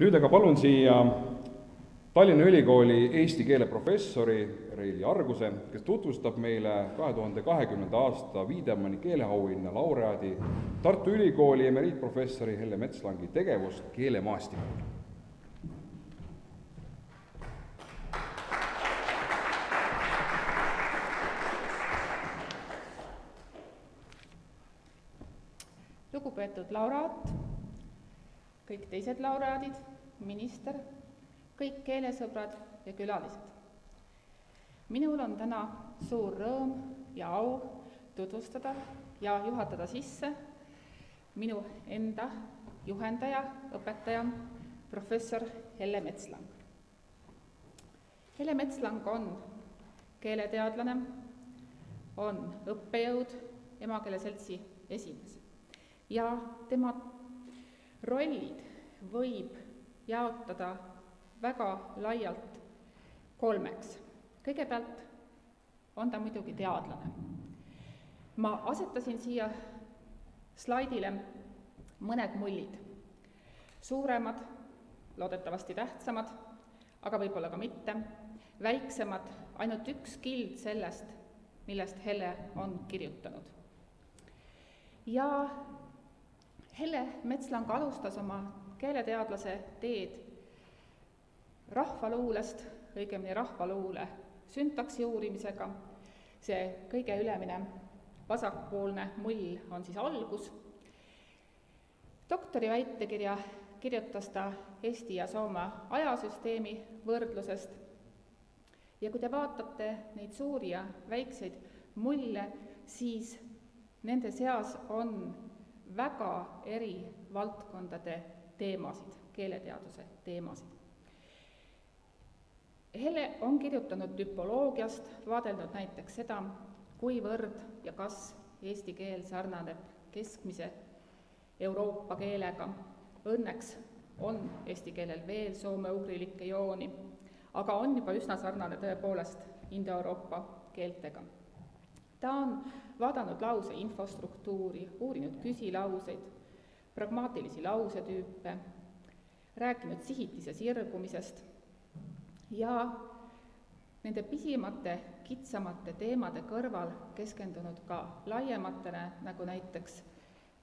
nüüd aga palun siia Tallinna Ülikooli eesti keele professori Reili Arguse, kes tutvustab meile kahe tuhande kahekümnenda aasta Wiedemanni keeleauhinna laureaadi Tartu Ülikooli emeriitprofessori Helle Metslangi tegevust keelemaastikul. lugupeetud laureaat, kõik teised laureaadid, minister, kõik keelesõbrad ja külalised. minul on täna suur rõõm ja au tutvustada ja juhatada sisse minu enda juhendaja, õpetaja, professor Helle Metslang. Helle Metslang on keeleteadlane, on õppejõud, emakeele seltsi esimees ja tema rollid võib jaotada väga laialt kolmeks. kõigepealt on ta muidugi teadlane. ma asetasin siia slaidile mõned mullid, suuremad, loodetavasti tähtsamad, aga võib-olla ka mitte, väiksemad, ainult üks kild sellest, millest Hele on kirjutanud. ja Helle Metslang alustas oma keeleteadlase teed rahvaluulest, õigemini rahvaluule süntaksi uurimisega, see kõige ülemine vasakpoolne mull on siis algus, doktori väitekirja kirjutas ta Eesti ja Soome ajasüsteemi võrdlusest. Ja kui te vaatate neid suuri ja väikseid mulle, siis nende seas on väga eri valdkondade teemasid, keeleteaduse teemasid. Hele on kirjutanud tüpoloogiast, vaadelnud näiteks seda, kuivõrd ja kas eesti keel sarnaneb keskmise Euroopa keelega. Õnneks on eesti keelel veel soome-ugrilikke jooni, aga on juba üsna sarnane tõepoolest Indoeuroopa keeltega. ta on vaadanud lause infostruktuuri, uurinud küsilauseid, pragmaatilisi lausetüüpe, rääkinud sihitise sirgumisest ja nende pisimate, kitsamate teemade kõrval keskendunud ka laiematele, nagu näiteks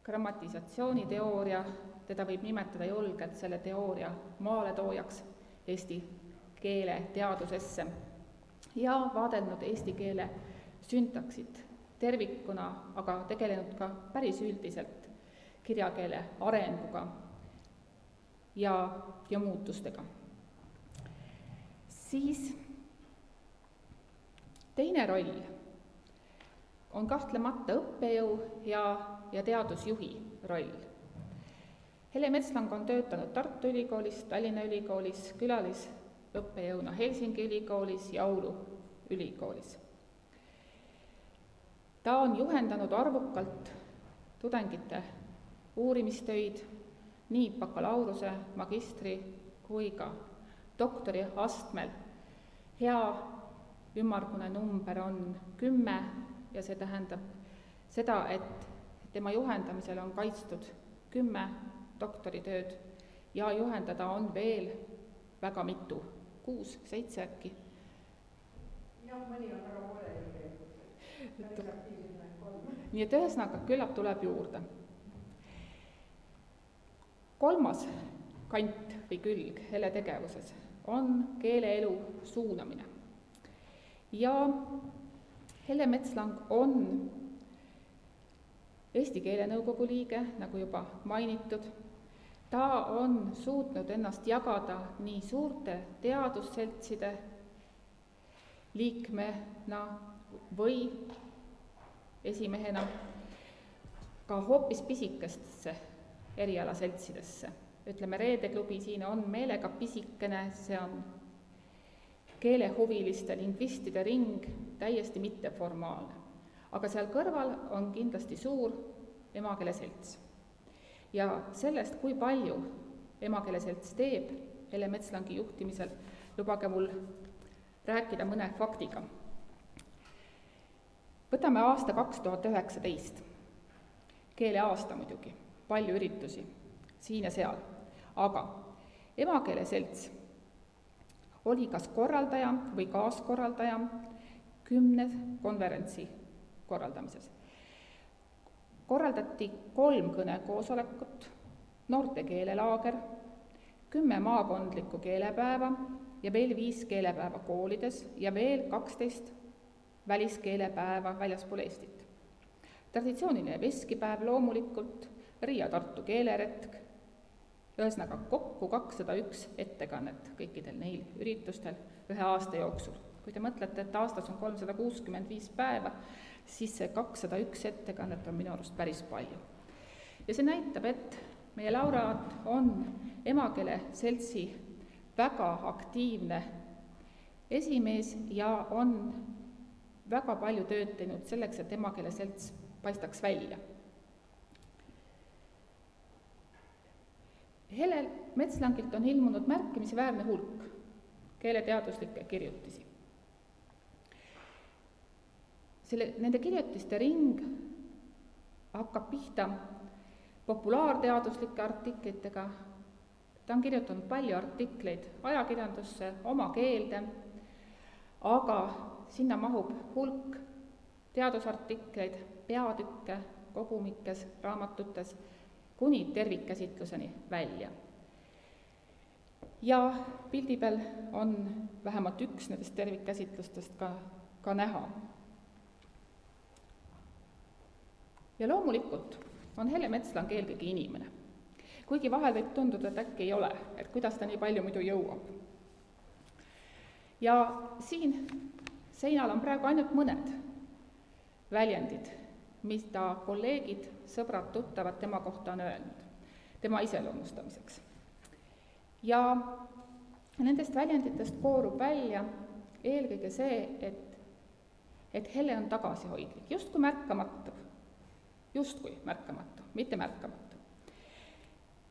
grammatisatsiooniteooria, teda võib nimetada julgelt selle teooria maaletoojaks eesti keele teadusesse, ja vaadelnud eesti keele süntaksit tervikuna, aga tegelenud ka päris üldiselt kirjakeele arenguga ja, ja muutustega. siis teine roll on kahtlemata õppejõu ja, ja teadusjuhi roll. Hele Metslang on töötanud Tartu Ülikoolis, Tallinna Ülikoolis, külalisõppejõuna Helsingi Ülikoolis ja Oulu Ülikoolis ta on juhendanud arvukalt tudengite uurimistöid nii bakalaureuse, magistri kui ka doktoriastmel. hea ümmargune number on kümme ja see tähendab seda, et tema juhendamisel on kaitstud kümme doktoritööd ja juhendada on veel väga mitu, kuus, seitse äkki? jah, mõni on väga tegelikult nii et ühesõnaga, küllap tuleb juurde. Kolmas kant või külg Hele tegevuses on keeleelu suunamine. ja Helle Metslang on Eesti Keelenõukogu liige, nagu juba mainitud, ta on suutnud ennast jagada nii suurte teadusseltside liikmena või esimehena ka hoopis pisikestesse erialaseltsidesse. ütleme, Reede klubi siin on meelega pisikene, see on keelehuviliste lingvistide ring, täiesti mitteformaalne. aga seal kõrval on kindlasti suur emakeeleselts. ja sellest, kui palju emakeeleselts teeb Hele Metslangi juhtimisel, lubage mul rääkida mõne faktiga võtame aasta kaks tuhat üheksateist, keeleaasta muidugi, palju üritusi siin ja seal, aga emakeele selts oli kas korraldaja või kaaskorraldaja kümne konverentsi korraldamises. korraldati kolm kõnekoosolekut, noorte keelelaager, kümme maakondlikku keelepäeva ja veel viis keelepäeva koolides ja veel kaksteist väliskeelepäeva väljaspool Eestit. traditsiooniline veskipäev loomulikult, Riia-Tartu keeleretk, ühesõnaga kokku kakssada üks ettekannet kõikidel neil üritustel ühe aasta jooksul. kui te mõtlete, et aastas on kolmsada kuuskümmend viis päeva, siis see kakssada üks ettekannet on minu arust päris palju. ja see näitab, et meie laureaat on emakeele seltsi väga aktiivne esimees ja on väga palju tööd teinud selleks, et emakeele selts paistaks välja. Hele Metslangilt on ilmunud märkimisväärne hulk keeleteaduslikke kirjutisi. selle, nende kirjutiste ring hakkab pihta populaarteaduslike artiklitega, ta on kirjutanud palju artikleid ajakirjandusse, oma keelde, aga sinna mahub hulk teadusartikleid, peatükke kogumikes, raamatutes, kuni tervikkäsitluseni välja. ja pildi peal on vähemalt üks nendest tervikkäsitlustest ka, ka näha. ja loomulikult on Hele Metslang eelkõige inimene. kuigi vahel võib tunduda, et äkki ei ole, et kuidas ta nii palju muidu jõuab. ja siin seinal on praegu ainult mõned väljendid, mida kolleegid, sõbrad, tuttavad tema kohta on öelnud, tema iseloomustamiseks. ja nendest väljenditest koorub välja eelkõige see, et, et Hele on tagasihoidlik, justkui märkamatu, justkui märkamatu, mitte märkamatu.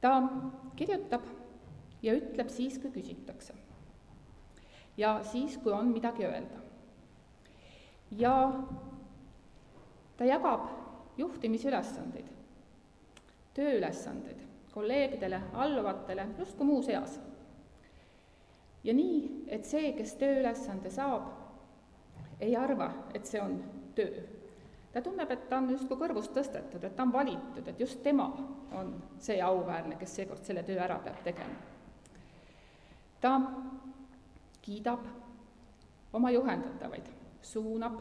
ta kirjutab ja ütleb siis, kui küsitakse. ja siis, kui on midagi öelda ja ta jagab juhtimisülesandeid, tööülesandeid kolleegidele, alluvatele justkui muus eas. ja nii, et see, kes tööülesande saab, ei arva, et see on töö. ta tunneb, et ta on justkui kõrvust tõstetud, et ta on valitud, et just tema on see auväärne, kes seekord selle töö ära peab tegema. ta kiidab oma juhendatavaid suunab,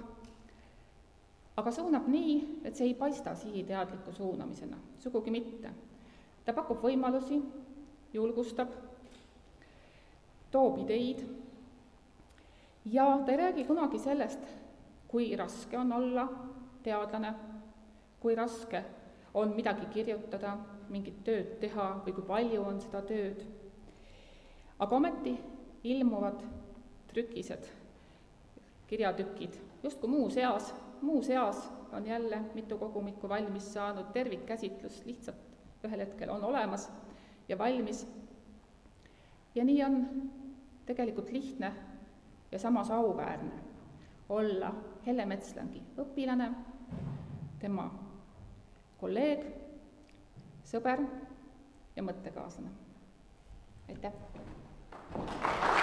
aga suunab nii, et see ei paista sihiteadliku suunamisena, sugugi mitte. ta pakub võimalusi, julgustab, toob ideid ja ta ei räägi kunagi sellest, kui raske on olla teadlane, kui raske on midagi kirjutada, mingit tööd teha või kui palju on seda tööd. aga ometi ilmuvad trükised kirjatükid justkui muus eas, muus eas on jälle mitu kogumikku valmis saanud, tervikkäsitlus lihtsalt ühel hetkel on olemas ja valmis. ja nii on tegelikult lihtne ja samas auväärne olla Helle Metslangi õpilane, tema kolleeg, sõber ja mõttekaaslane. aitäh!